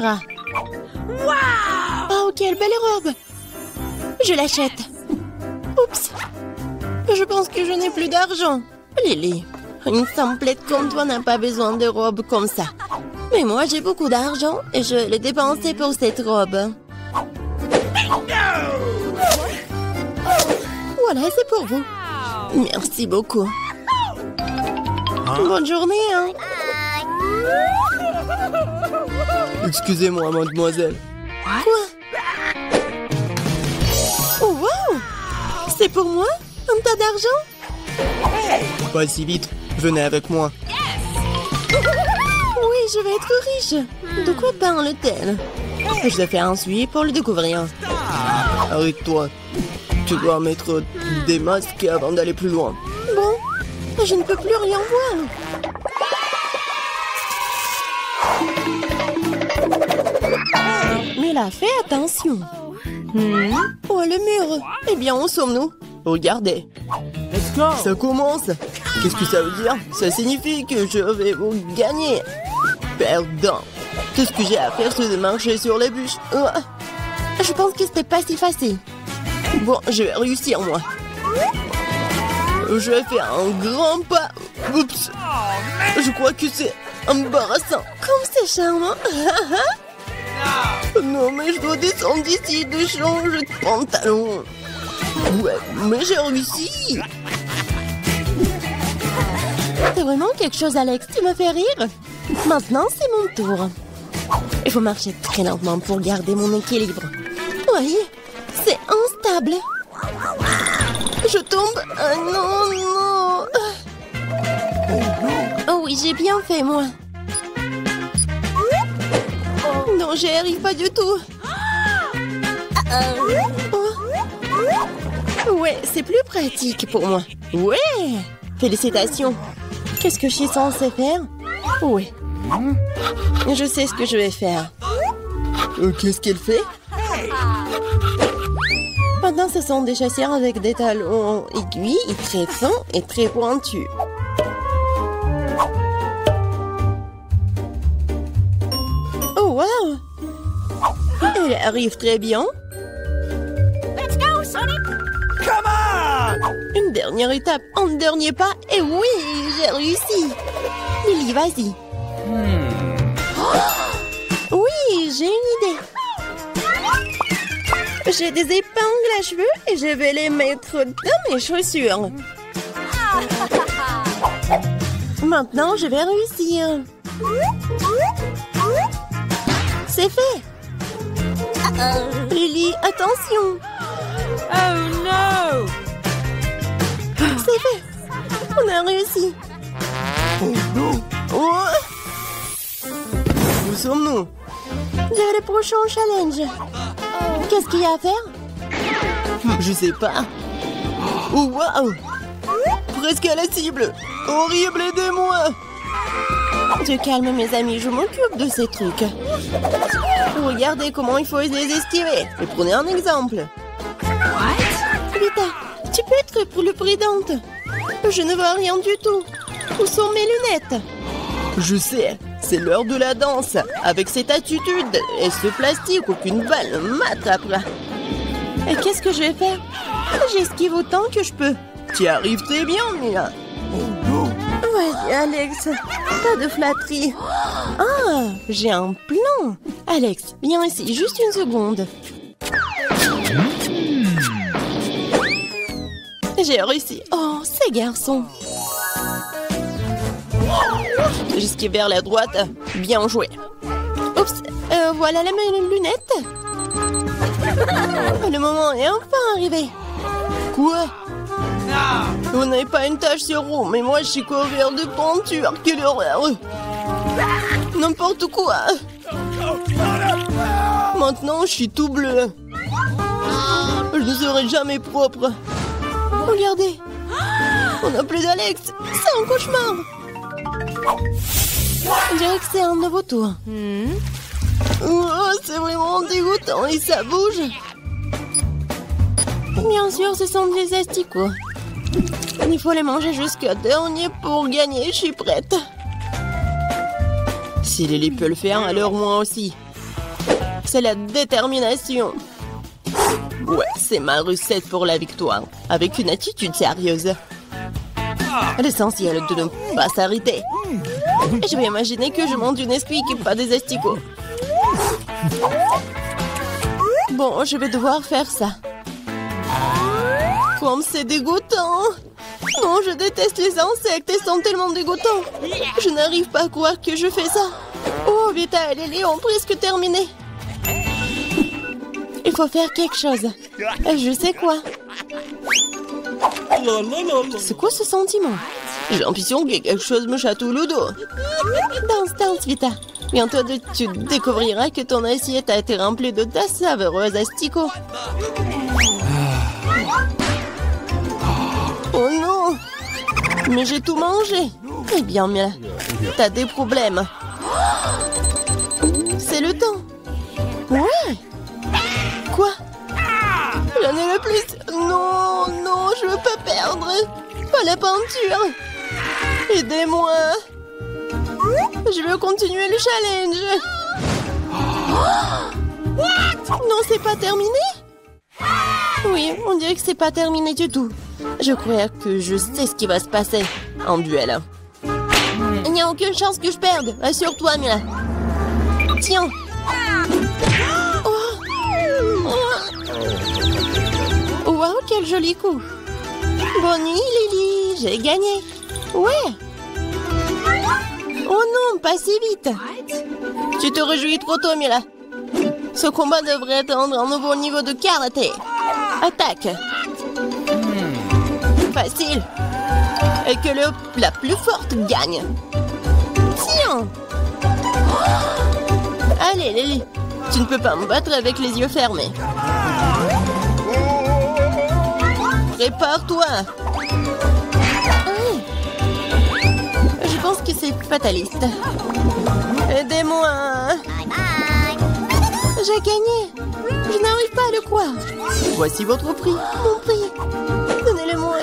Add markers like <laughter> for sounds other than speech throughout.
Oh, quelle belle robe Je l'achète. Oups. Je pense que je n'ai plus d'argent. Lily, une simplette comme toi n'a pas besoin de robe comme ça. Mais moi, j'ai beaucoup d'argent et je l'ai dépensé pour cette robe. Voilà, c'est pour vous. Merci beaucoup. Bonne journée, hein. Excusez-moi, mademoiselle. Quoi? Oh, wow C'est pour moi? Un tas d'argent? Pas si vite. Venez avec moi. <laughs> Oui, je vais être riche. De quoi parle-t-elle? Je vais faire un suivi pour le découvrir. Arrête-toi. Tu dois mettre des masques avant d'aller plus loin. Bon, je ne peux plus rien voir. Fais attention. Hmm? Oh, le mur. Eh bien, où sommes-nous? Regardez. Ça commence. Qu'est-ce que ça veut dire? Ça signifie que je vais vous gagner. Perdant. Tout ce que j'ai à faire, c'est de marcher sur les bûches? Oh. Je pense que c'était pas si facile. Bon, je vais réussir, moi. Je vais faire un grand pas. Oups. Je crois que c'est embarrassant. Comme c'est charmant. <laughs> non, mais je dois descendre d'ici de changer de pantalon. Ouais, mais j'ai réussi. C'est vraiment quelque chose, Alex. Tu me fais rire. Maintenant, c'est mon tour. Il faut marcher très lentement pour garder mon équilibre. Oui, c'est instable. Je tombe. Ah, non, non. Oh oui, j'ai bien fait, moi. Non, j'y pas du tout. Oh. Ouais, c'est plus pratique pour moi. Ouais Félicitations. Qu'est-ce que je suis censée faire? Oui. Je sais ce que je vais faire. Euh, Qu'est-ce qu'elle fait? Maintenant, ce sont des chassières avec des talons aiguilles, très fins et très pointus. Arrive très bien. Une dernière étape, un dernier pas, et oui, j'ai réussi. Lily, vas-y. Oui, j'ai une idée. J'ai des épingles à cheveux et je vais les mettre dans mes chaussures. Maintenant, je vais réussir. C'est fait. Lily, attention. Oh no! C'est fait. On a réussi. Oh non Oh, Où sommes-nous? J'ai le prochain challenge. Qu'est-ce qu'il y a à faire? Je sais pas. Oh waouh Presque à la cible Horrible, aidez-moi Tu calmes mes amis, je m'occupe de ces trucs. Regardez comment il faut les esquiver. Et prenez un exemple. Vita, tu peux être plus prudente. Je ne vois rien du tout. Où sont mes lunettes? Je sais, c'est l'heure de la danse. Avec cette attitude et ce plastique, aucune balle ne m'attrapera. Et qu'est-ce que je vais faire? J'esquive autant que je peux. Tu y arrives très bien, Mia. Vas-y, Alex. Pas de flatterie. Ah, j'ai un plan. Alex, viens ici, juste une seconde. J'ai réussi. Oh, ces garçons. J'esquive vers la droite. Bien joué. Oups, euh, voilà la mes lunettes. Le moment est enfin arrivé. Quoi? Vous n'avez pas une tache sur vous, mais moi je suis couvert de peinture. Quelle horreur N'importe quoi Maintenant je suis tout bleu. Je ne serai jamais propre. Regardez. On n'a plus d'Alex. C'est un cauchemar. On dirait que c'est un nouveau tour. Oh, c'est vraiment dégoûtant et ça bouge. Bien sûr, ce sont des asticots. Il faut les manger jusqu'à dernier pour gagner. Je suis prête. Si Lily peut le faire, alors moi aussi. C'est la détermination. Ouais, c'est ma recette pour la victoire. Avec une attitude sérieuse. L'essentiel de ne pas s'arrêter. Je vais imaginer que je monte une esquille et pas des asticots. Bon, je vais devoir faire ça. Comme c'est dégoûtant Non, je déteste les insectes, ils sont tellement dégoûtants Je n'arrive pas à croire que je fais ça Oh, Vita et Lily ont presque terminé Il faut faire quelque chose. Je sais quoi. C'est quoi ce sentiment? J'ai l'impression que quelque chose me chatouille le dos. Danse, danse, Vita. Bientôt, tu découvriras que ton assiette a été remplie de ta saveureuse asticots. Mais j'ai tout mangé. Eh bien, Mia, t'as des problèmes. C'est le temps. Ouais. Quoi? J'en ai le plus. Non, non, je veux pas perdre. Pas la peinture. Aidez-moi. Je veux continuer le challenge. Non, c'est pas terminé. Oui, on dirait que c'est pas terminé du tout. Je crois que je sais ce qui va se passer en duel. Il n'y a aucune chance que je perde. Rassure-toi, Mila. Tiens. Oh. Oh. Wow, quel joli coup. Bonne nuit, Lily. J'ai gagné. Ouais. Oh non, pas si vite. Tu te réjouis trop tôt, Mila. Ce combat devrait atteindre un nouveau niveau de karaté. Attaque. Facile. Et que le, la plus forte gagne. Tiens. Allez, Lily. Tu ne peux pas me battre avec les yeux fermés. Prépare-toi. Je pense que c'est fataliste. Aidez-moi. J'ai gagné. Je n'arrive pas à le croire. Voici votre prix. Mon prix.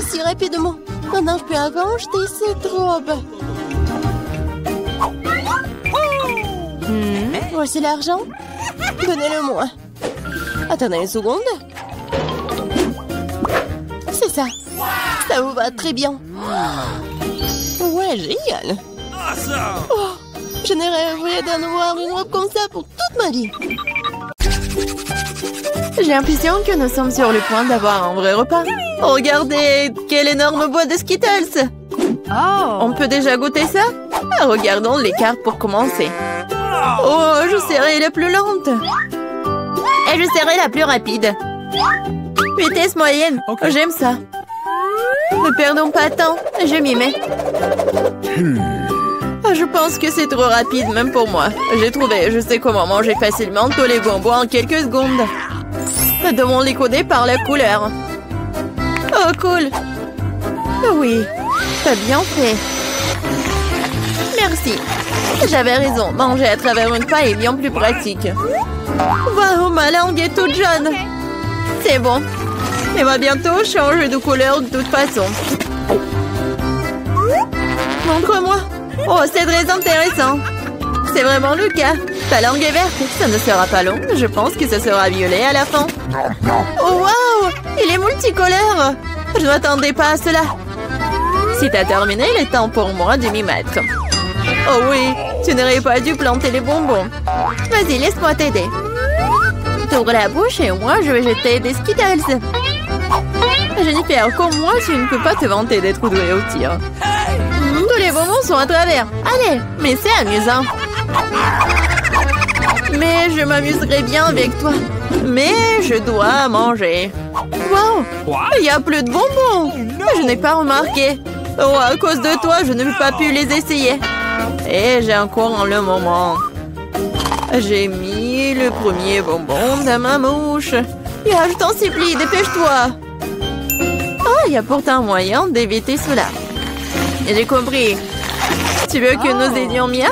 Si rapidement. Maintenant, je peux avoir acheter cette robe. Hmm, Voici l'argent. Donnez-le-moi. Attendez une seconde. C'est ça. Ça vous va très bien. Ouais, génial. Oh, je n'ai rêvé d'avoir une robe comme ça pour toute ma vie. J'ai l'impression que nous sommes sur le point d'avoir un vrai repas. Regardez, quelle énorme boîte de Skittles Oh. On peut déjà goûter ça? Ah, Regardons les cartes pour commencer. Oh, je serai la plus lente. Et je serai la plus rapide. Vitesse moyenne. J'aime ça. Ne perdons pas de temps. Je m'y mets. Ah, Je pense que c'est trop rapide, même pour moi. J'ai trouvé, je sais comment manger facilement tous les bonbons en quelques secondes. Devons les coder par la couleur. Oh, cool. Oui, t'as bien fait. Merci. J'avais raison, manger à travers une paille est bien plus pratique. Waouh, ma langue est toute jaune. C'est bon. Elle va bientôt changer de couleur de toute façon. Montre-moi. Oh, c'est très intéressant. C'est vraiment le cas. Ta langue est verte. Ça ne sera pas long. Je pense que ce sera violet à la fin. Oh, waouh Il est multicolore. Je ne m'attendais pas à cela. Si t'as terminé, il est temps pour moi de m'y mettre. Oh oui, tu n'aurais pas dû planter les bonbons. Vas-y, laisse-moi t'aider. T'ouvres la bouche et moi, je vais jeter des Skittles. Jennifer, comme moi, tu ne peux pas te vanter d'être douée au tir. Les bonbons sont à travers. Allez, mais c'est amusant. Mais je m'amuserai bien avec toi. Mais je dois manger. Wow, il y a plus de bonbons. Je n'ai pas remarqué. Oh, à cause de toi, je n'ai pas pu les essayer. Et j'ai encore le moment. J'ai mis le premier bonbon dans ma mouche. Ya, je t'en supplie, dépêche-toi. Oh, il y a pourtant moyen d'éviter cela. J'ai compris. Tu veux que nous aidions Mia?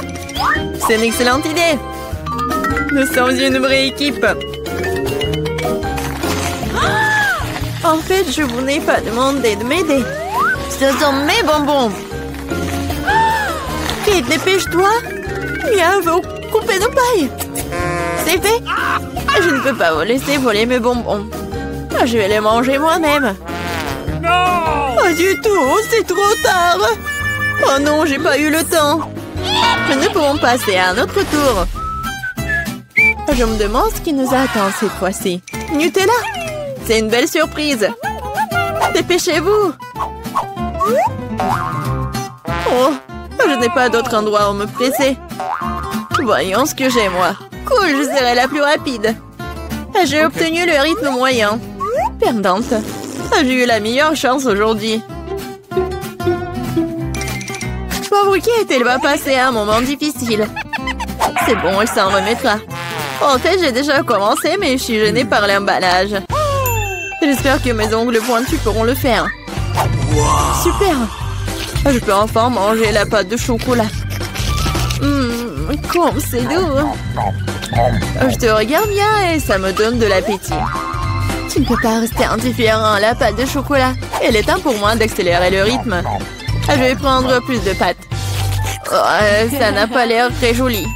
C'est une excellente idée. Nous sommes une vraie équipe. <gasps> En fait, je vous n'ai pas demandé de m'aider. Ce sont mes bonbons. <gasps> Vite, dépêche-toi. Mia veut couper nos pailles. C'est effet Je ne peux pas vous laisser voler mes bonbons. Je vais les manger moi-même. Pas du tout, c'est trop tard. Oh non, j'ai pas eu le temps. Nous pouvons passer à un autre tour. Je me demande ce qui nous attend cette fois-ci. Nutella C'est une belle surprise. Dépêchez-vous Oh, je n'ai pas d'autre endroit où me presser. Voyons ce que j'ai, moi. Cool, je serai la plus rapide. J'ai obtenu le rythme moyen. Perdante. J'ai eu la meilleure chance aujourd'hui. Pauvre Kate, elle va passer un moment difficile? C'est bon, elle s'en remettra. En fait, j'ai déjà commencé, mais je suis gênée par l'emballage. J'espère que mes ongles pointus pourront le faire. Super Je peux enfin manger la pâte de chocolat. Hum, comme c'est doux Je te regarde bien et ça me donne de l'appétit. Tu ne peux pas rester indifférent, la pâte de chocolat. Il est temps pour moi d'accélérer le rythme. Je vais prendre plus de pâtes. Oh, ça n'a pas l'air très joli.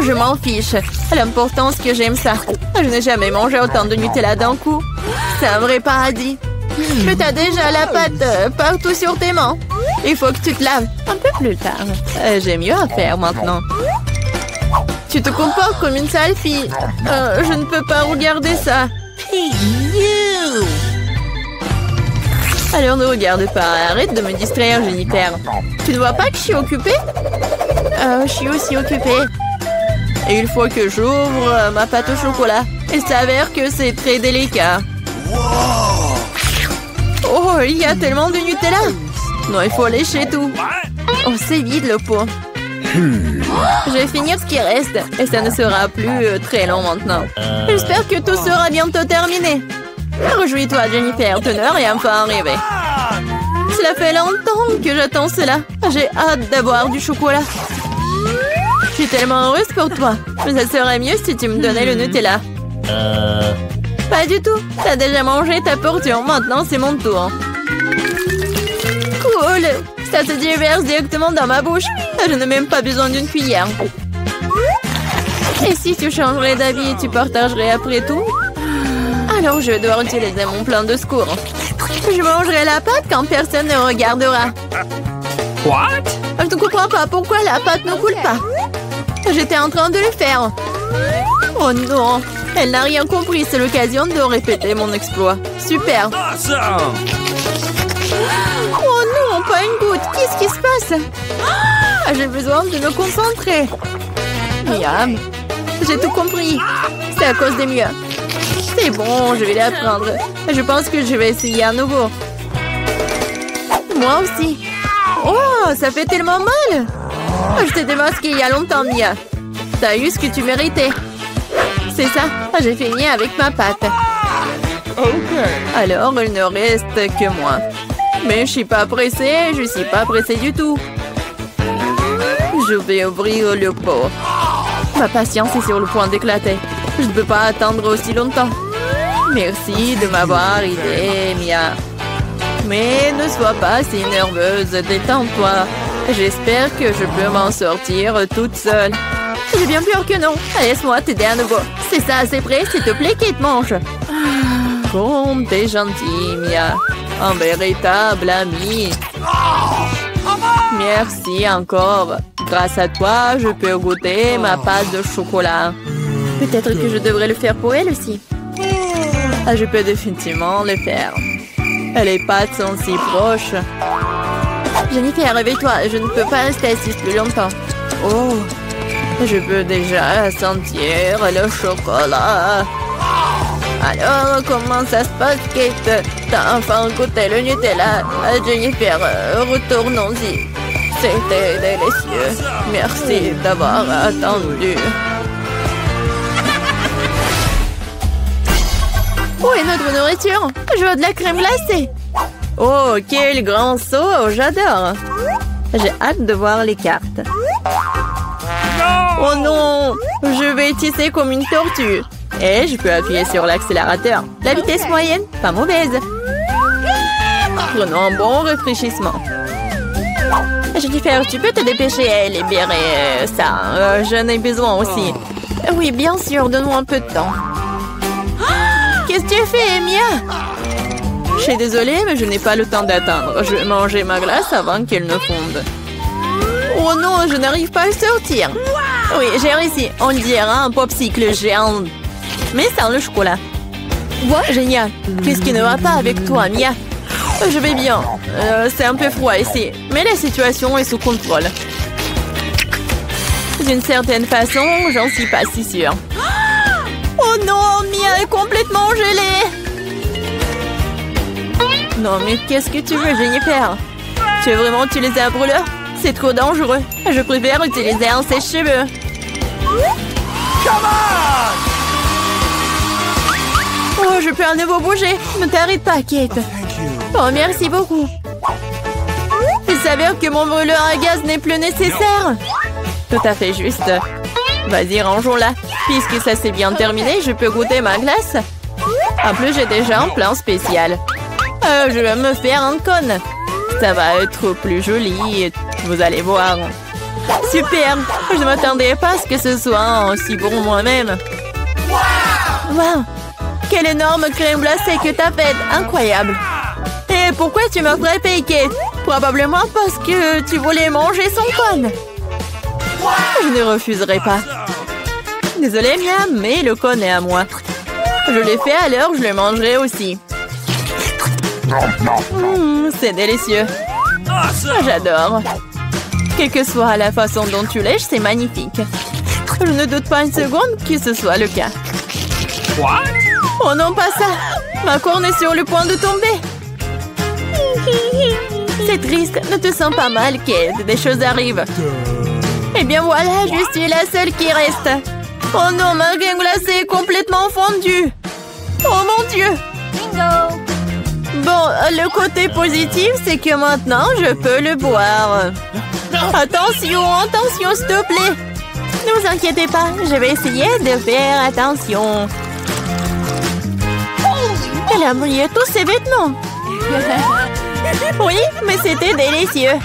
Je m'en fiche. L'important, c'est que j'aime ça. Je n'ai jamais mangé autant de Nutella d'un coup. C'est un vrai paradis. Mais t'as déjà la pâte euh, partout sur tes mains. Il faut que tu te laves un peu plus tard. Euh, j'ai mieux à faire maintenant. Tu te comportes comme une sale fille. Euh, je ne peux pas regarder ça. Alors ne regarde pas. Arrête de me distraire, Jennifer. Tu ne vois pas que je suis occupée? Je suis aussi occupée. Et une fois que j'ouvre ma pâte au chocolat, il s'avère que c'est très délicat. Oh, il y a tellement de Nutella Non, il faut lécher tout. Oh, c'est vide le pot. Je vais finir ce qui reste et ça ne sera plus euh, très long maintenant. J'espère que tout sera bientôt terminé. Réjouis-toi, Jennifer, ton heure est enfin arrivée. Cela fait longtemps que j'attends cela. J'ai hâte d'avoir du chocolat. Je suis tellement heureuse pour toi. Mais ça serait mieux si tu me donnais le Nutella. Euh... Pas du tout. T'as déjà mangé ta portion. Maintenant, c'est mon tour. Cool. Ça se déverse directement dans ma bouche. Je n'ai même pas besoin d'une cuillère. Et si tu changerais d'avis, tu partagerais après tout? Alors je devoir utiliser mon plan de secours. Je mangerai la pâte quand personne ne regardera. What? Je ne comprends pas pourquoi la pâte ne coule pas. J'étais en train de le faire. Oh non, elle n'a rien compris. C'est l'occasion de répéter mon exploit. Super. Non, Qu'est-ce qui se passe ah, J'ai besoin de me concentrer. Miam. J'ai tout compris. C'est à cause des miens. C'est bon, je vais l'apprendre. Je pense que je vais essayer à nouveau. Moi aussi. Oh, ça fait tellement mal. Je t'ai démasqué il y a longtemps, Mia. T'as eu ce que tu méritais. C'est ça, j'ai fini avec ma pâte. Alors, il ne reste que moi. Mais je suis pas pressée, je suis pas pressée du tout. Je vais ouvrir le pot. Ma patience est sur le point d'éclater. Je ne peux pas attendre aussi longtemps. Merci de m'avoir aidé, Mia. Mais ne sois pas si nerveuse, détends-toi. J'espère que je peux m'en sortir toute seule. J'ai bien peur que non. Laisse-moi t'aider à nouveau. C'est ça, c'est prêt, s'il te plaît, te mange. Comme t'es gentil, Mia. Un véritable ami. Merci encore. Grâce à toi, je peux goûter ma pâte de chocolat. Peut-être que je devrais le faire pour elle aussi. Ah, je peux définitivement le faire. Les pâtes sont si proches. Jennifer, réveille-toi. Je ne peux pas rester assise plus longtemps. Oh, je peux déjà sentir le chocolat. Alors, comment ça se passe, Kate T'as enfin goûté le Nutella Jennifer, retournons-y. C'était délicieux. Merci d'avoir attendu. <laughs> Où est notre nourriture? Je veux de la crème glacée. Oh, quel grand saut J'adore J'ai hâte de voir les cartes. Oh non Je vais tisser comme une tortue. Et je peux appuyer sur l'accélérateur. La vitesse moyenne, pas mauvaise. Prenons un bon réfléchissement. Jennifer, tu peux te dépêcher et libérer ça. Euh, J'en ai besoin aussi. Oui, bien sûr, donne-moi un peu de temps. Qu'est-ce que tu fais, Mia Je suis désolée, mais je n'ai pas le temps d'attendre. Je vais manger ma glace avant qu'elle ne fonde. Oh non, je n'arrive pas à sortir. Oui, j'ai réussi. On dirait un popsicle géant. Mais sans le chocolat. Génial. Qu'est-ce qui ne va pas avec toi, Mia Je vais bien. Euh, c'est un peu froid ici, mais la situation est sous contrôle. D'une certaine façon, j'en suis pas si sûre. <gasps> Oh non, Mia est complètement gelée Non, mais qu'est-ce que tu veux, Jennifer Tu veux vraiment utiliser un brûleur C'est trop dangereux. Je préfère utiliser un sèche-cheveux. Oh, je peux à nouveau bouger. Ne t'arrête pas, Kate. Oh, merci beaucoup. Il s'avère que mon brûleur à gaz n'est plus nécessaire. Tout à fait juste. Vas-y, rangeons-la. Puisque ça s'est bien terminé, je peux goûter ma glace. En plus, j'ai déjà un plan spécial. Euh, je vais me faire un cône. Ça va être plus joli, vous allez voir. Super Je ne m'attendais pas à ce que ce soit aussi bon moi-même. Wow Quelle énorme crème glacée que t'as faite Incroyable Et pourquoi tu m'as Kate Probablement parce que tu voulais manger son cône. Je ne refuserai pas. Désolée, Mia, mais le cône est à moi. Je l'ai fait alors, je le mangerai aussi. Mmh, c'est délicieux. J'adore. Quelle que soit la façon dont tu lèches, c'est magnifique. Je ne doute pas une seconde que ce soit le cas. Oh non, pas ça Ma corne est sur le point de tomber. C'est triste, ne te sens pas mal, Kate. Des choses arrivent. Eh bien voilà, je suis la seule qui reste. Oh non, ma crème glacée est complètement fondue. Oh mon Dieu. Bon, le côté positif, c'est que maintenant, je peux le boire. Attention, attention, s'il te plaît. Ne vous inquiétez pas, je vais essayer de faire attention. Elle a brillé tous ses vêtements. <laughs> Oui, mais c'était délicieux.